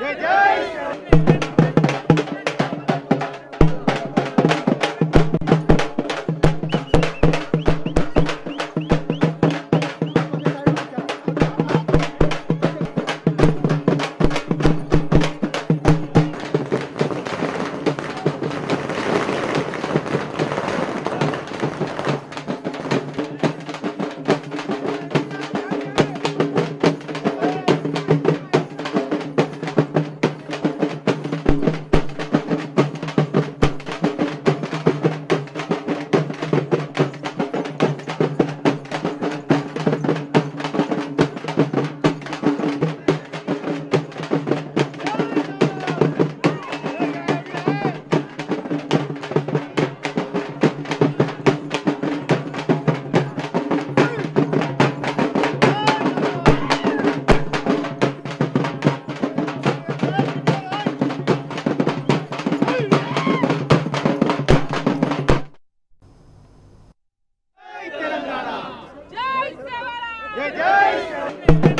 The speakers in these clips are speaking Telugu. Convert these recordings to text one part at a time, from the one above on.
Jai Jai! जय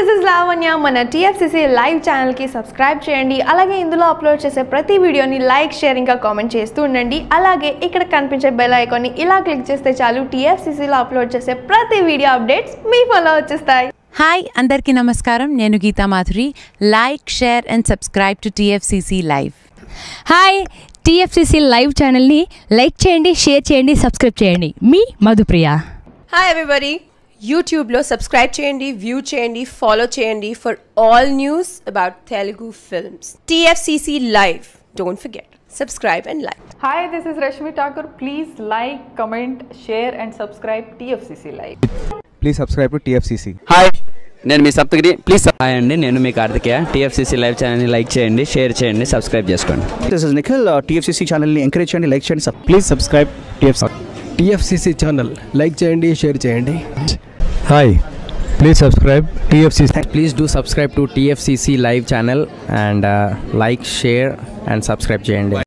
దిస్ ఇస్ లావణ్య మన టీఎఫ్సిసి లైవ్ ఛానల్కి సబ్స్క్రైబ్ చేయండి. అలాగే ఇందులో అప్లోడ్ చేసే ప్రతి వీడియోని లైక్ షేర్ ఇంకా కామెంట్ చేస్తూ ఉండండి. అలాగే ఇక్కడ కనిపించే బెల్ ఐకాన్ని ఇలా క్లిక్ చేస్తే చాలు టీఎఫ్సిసిలో అప్లోడ్ చేసే ప్రతి వీడియో అప్డేట్స్ మీ ఫోన్లో వచ్చేస్తాయి. హాయ్ అందరికీ నమస్కారం. నేను Geetha Madhuri. Like share and subscribe to TFCC live hi TFCC live ఛానల్ని లైక్ చేయండి షేర్ చేయండి సబ్స్క్రైబ్ చేయండి. మీ మధుప్రియ. హాయ్ ఎవ్రీబడి యూట్యూబ్లో సబ్స్క్రైబ్ చేయండి వ్యూ చేయండి ఫాలో చేయండి for all news about Telugu films TFCC live don't forget subscribe and like Hi, this is Rashmi Thakur. Please like, comment, share, and subscribe TFCC Live. Please subscribe to TFCC hi నేను మీ సప్తగిరి. ప్లీజ్ హాయ్ అండి నేను మీ కార్తికేయ. టీఎఫ్సీసీ లైవ్ ఛానల్ని లైక్ చేయండి షేర్ చేయండి సబ్స్క్రైబ్ చేసుకోండి. దిస్ ఇస్ నిఖిల్ టీఎఫ్సీసీ ఛానల్ని ఎంకరేజ్ చేయండి లైక్ చేయండి please subscribe TFC TFCC channel like చేయండి షేర్ చేయండి. hi please subscribe TFCC please do subscribe to TFCC live channel and like share and subscribe చేయండి